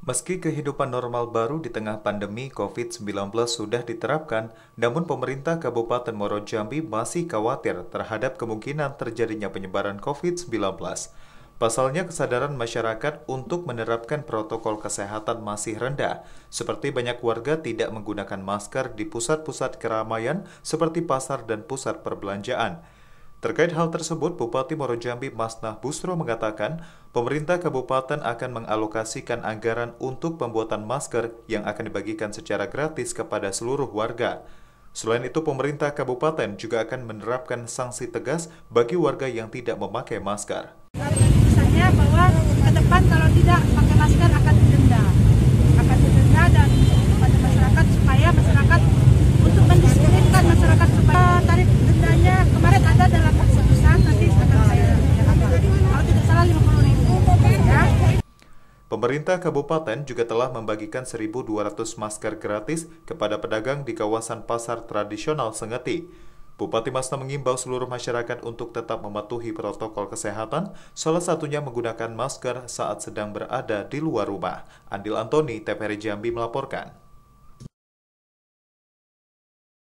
Meski kehidupan normal baru di tengah pandemi COVID-19 sudah diterapkan, namun pemerintah Kabupaten Muaro Jambi masih khawatir terhadap kemungkinan terjadinya penyebaran COVID-19. Pasalnya kesadaran masyarakat untuk menerapkan protokol kesehatan masih rendah, seperti banyak warga tidak menggunakan masker di pusat-pusat keramaian seperti pasar dan pusat perbelanjaan. Terkait hal tersebut, Bupati Morojambi Masnah Busro mengatakan, pemerintah kabupaten akan mengalokasikan anggaran untuk pembuatan masker yang akan dibagikan secara gratis kepada seluruh warga. Selain itu, pemerintah kabupaten juga akan menerapkan sanksi tegas bagi warga yang tidak memakai masker. Bahwa ke depan kalau tidak pakai masker akan Pemerintah kabupaten juga telah membagikan 1.200 masker gratis kepada pedagang di kawasan pasar tradisional Sengeti. Bupati Masna mengimbau seluruh masyarakat untuk tetap mematuhi protokol kesehatan, salah satunya menggunakan masker saat sedang berada di luar rumah. Andil Antoni, TVRI Jambi melaporkan.